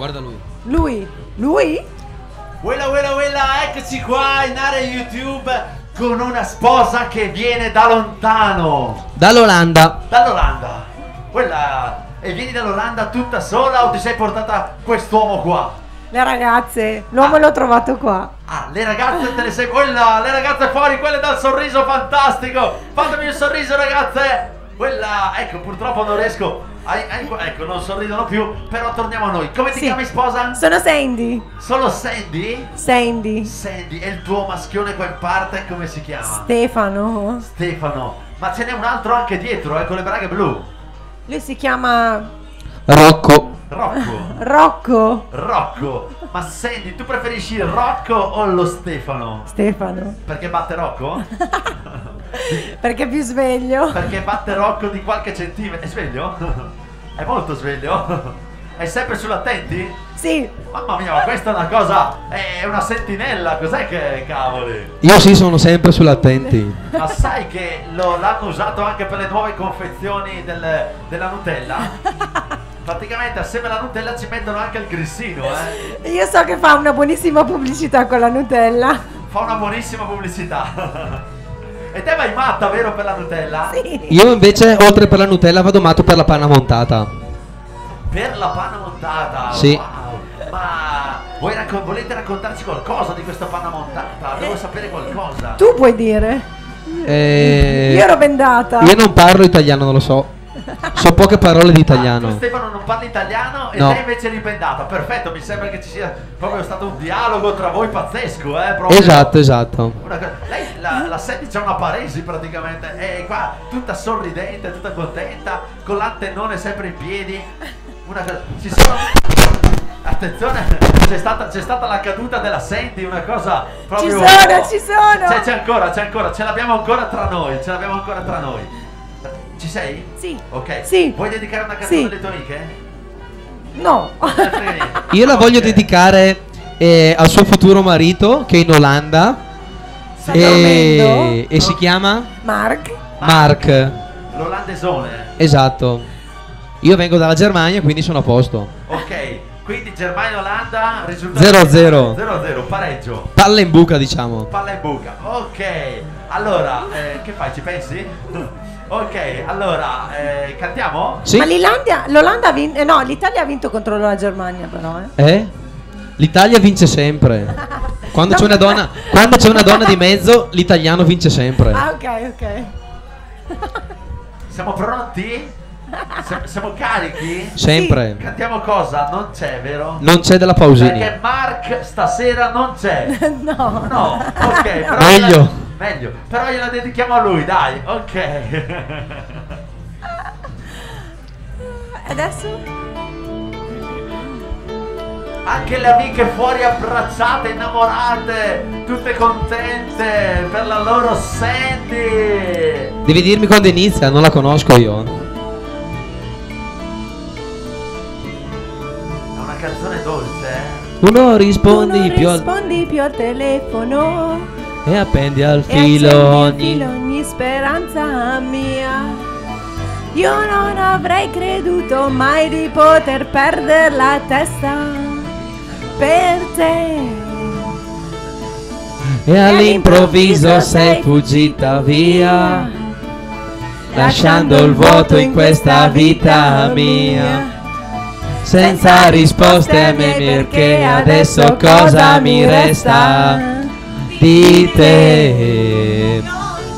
Guarda lui. Lui? Lui? Quella, quella, quella, eccoci qua in area YouTube con una sposa che viene da lontano, Dall'Olanda. dall'Olanda. Quella, e vieni dall'Olanda tutta sola o ti sei portata quest'uomo qua? Le ragazze. L'uomo Ah. l'ho trovato qua. Ah, le ragazze te le sei, quella, le ragazze fuori, quelle dal sorriso fantastico. Fatemi un sorriso ragazze. Quella, ecco, purtroppo non riesco. Ai- ai- ecco, non sorridono più, però torniamo a noi. Come ti Sì. chiami sposa? Sono Sandy. Solo Sandy? Sandy. Sandy, e il tuo maschione qua in parte come si chiama? Stefano. Stefano. Ma ce n'è un altro anche dietro, eh, con le braghe blu. Lui si chiama Rocco. Rocco. Rocco. Rocco. Ma Sandy, tu preferisci il Rocco o lo Stefano? Stefano. Perché batte Rocco? Perché è più sveglio. Perché batte Rocco di qualche centimetro. È sveglio? È molto sveglio? È sempre sull'attenti? Sì. Mamma mia, ma questa è una cosa. È una sentinella, cos'è che cavoli? Io sì sono sempre sull'attenti. Ma sai che lo- l'hanno usato anche per le nuove confezioni del- della Nutella? Praticamente assieme alla Nutella ci mettono anche il grissino, eh? Io so che fa una buonissima pubblicità con la Nutella. Fa una buonissima pubblicità. E te vai matta, vero, per la Nutella? Sì. Io invece, oltre per la Nutella, vado matto per la panna montata. Per la panna montata. Sì. Wow. Ma vuoi racco- volete raccontarci qualcosa di questa panna montata? Devo sapere qualcosa. Tu puoi dire. Eh, Io ero bendata. Io non parlo italiano, non lo so. So poche parole di Ah, italiano. Stefano non parli italiano e No. te invece eri bendata. Perfetto, mi sembra che ci sia proprio stato un dialogo tra voi pazzesco, eh? Proprio Esatto, esatto. Lei la, la senti c'è una paresi praticamente è qua tutta sorridente tutta contenta con l'antennone sempre in piedi una cosa ci sono attenzione c'è stata, c'è stata la caduta della Sandy una cosa Ci proprio sono, ci sono. c'è, c'è ancora c'è ancora ce l'abbiamo ancora tra noi ce l'abbiamo ancora tra noi ci sei? Sì. ok Sì. vuoi dedicare una canzone Sì. alle tue amiche? No. Io la voglio Ok. dedicare eh, al suo futuro marito che è in Olanda Sta e, e si chiama Mark. Mark. l'olandesone Esatto. Io vengo dalla Germania, quindi sono a posto. ok quindi Germania-Olanda risultato 0-0. 0-0 pareggio Palla in buca, diciamo. Palla in buca. Ok. Allora, eh, che fai? Ci pensi? ok, allora, eh, cantiamo? Sì? Ma l'Irlandia, l'Olanda ha vinto. No, l'Italia ha vinto contro la Germania, però. Eh. Eh? L'Italia vince sempre. Quando, c'è una donna, quando c'è una donna di mezzo, l'italiano vince sempre. Ah, ok, ok. Siamo pronti? Siamo, siamo carichi? Sempre. Cantiamo cosa? Non c'è, vero? Non c'è della Pausini. Perché Mark stasera non c'è. no. No, ok. Però Meglio. Meglio. Però gliela dedichiamo a lui, dai. Ok. Adesso? Anche le amiche fuori abbracciate, innamorate, tutte contente per la loro Sandy. Devi dirmi quando inizia, non la conosco io. È una canzone dolce, eh? Uno rispondi Tu non più al- rispondi più al telefono e appendi al e filo ogni... filo ogni speranza mia. Io non avrei creduto mai di poter perdere la testa per te. E all'improvviso sei fuggita via, lasciando il vuoto in questa vita mia. Senza risposte a me perché adesso cosa mi resta di te?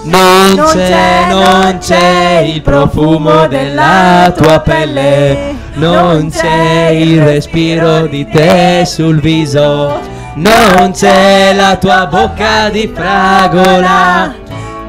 Non c'è, non c'è il profumo della tua pelle, non c'è il respiro di te sul viso, non c'è la tua bocca di fragola,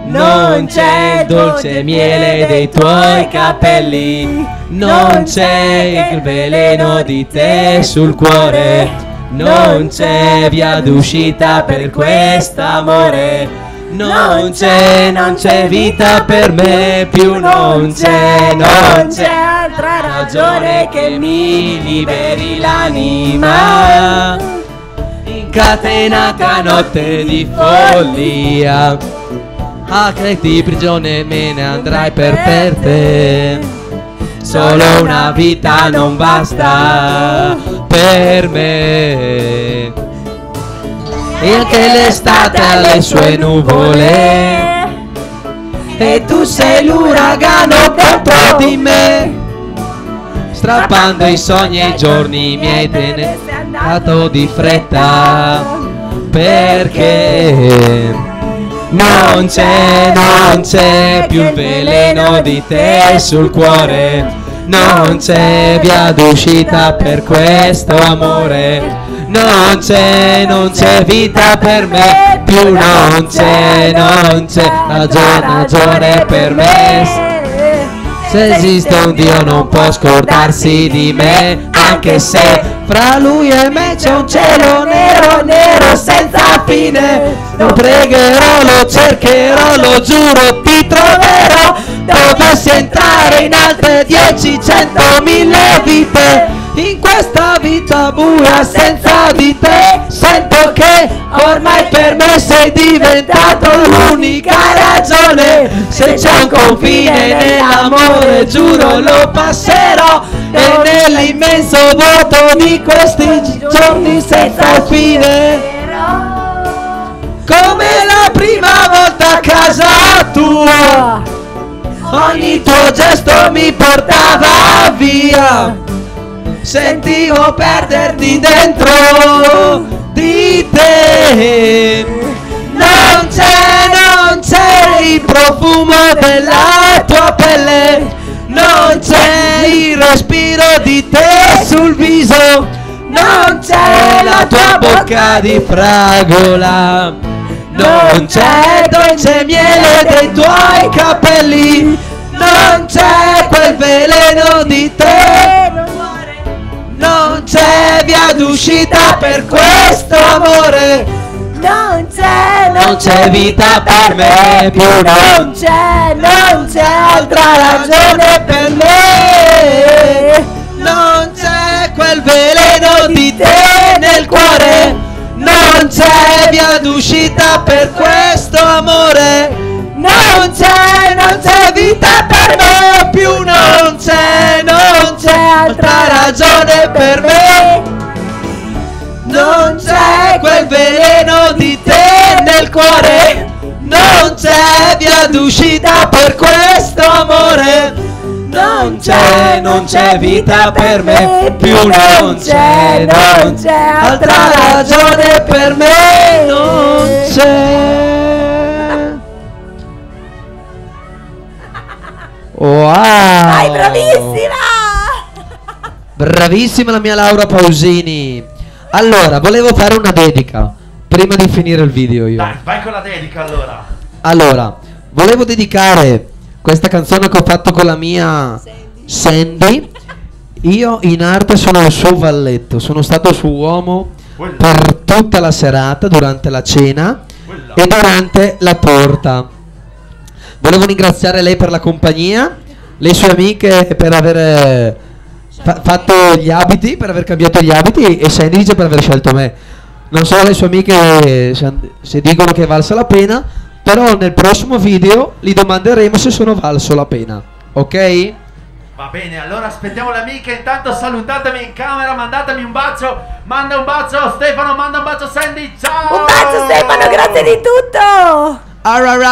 non c'è il dolce miele dei tuoi capelli, non c'è il veleno di te sul cuore, non c'è via d'uscita per quest'amore. Non c'è, non c'è vita per me più, non c'è, non c'è altra ragione che mi liberi l'anima. Incatenata notte di follia, a che di prigione me ne andrai per perdere. Solo una vita non basta per me. E anche l'estate ha le sue nuvole. E tu sei l'uragano contro di me. Strappando i sogni e i giorni miei te ne sei andato di fretta. Perché non c'è, non c'è più il veleno di te sul cuore non c'è via d'uscita per questo amore. Non c'è, non c'è vita per me più. Non c'è, non c'è ragione, ragione per me. Se esiste un Dio non può scordarsi di me Anche se fra lui e me c'è un cielo nero, nero senza fine. Lo pregherò, lo cercherò, lo giuro, ti troverò Dovessi entrare in altre dieci, cento, mille vite in questa vita buia senza di te Sento che ormai per me sei diventato l'unica ragione. Se c'è un confine nell'amore giuro lo passerò. E nell'immenso vuoto di questi giorni senza fine. Come la prima volta a casa tua Ogni tuo gesto mi portava via. Sentivo perderti dentro di te. Non c'è, non c'è il profumo della tua pelle, non c'è il respiro di te sul viso, non c'è la tua bocca di fragola, non c'è dolce miele dei tuoi capelli, non c'è quel veleno di te non c'è via d'uscita per questo amore. Non c'è, non c'è vita per me più. Non c'è, non c'è altra ragione per me. Non c'è quel veleno di te via d'uscita per questo amore non c'è, non c'è vita per me più, non c'è, non c'è altra ragione per me. Non c'è quel veleno di te nel cuore, non c'è via d'uscita per questo amore. Non c'è, non c'è vita per me più, non c'è, non c'è altra ragione per me, c'è. Wow! Dai, bravissima! Bravissima la mia Laura Pausini. Allora, volevo fare una dedica prima di finire il video io. Dai, vai con la dedica allora. Allora, volevo dedicare questa canzone che ho fatto con la mia Sandy. Io in arte sono il suo valletto, sono stato suo uomo per tutta la serata, durante la cena. E durante la torta. Volevo ringraziare lei per la compagnia, le sue amiche per aver fa- fatto gli abiti, per aver cambiato gli abiti e Sandy dice per aver scelto me. Non so le sue amiche se dicono che è valsa la pena, però nel prossimo video li domanderemo se sono valso la pena. Ok? Va bene, allora aspettiamo le amiche. Intanto salutatemi in camera, mandatemi un bacio. Manda un bacio a Stefano, manda un bacio a Sandy. Ciao! Un bacio Stefano, grazie di tutto! Arara.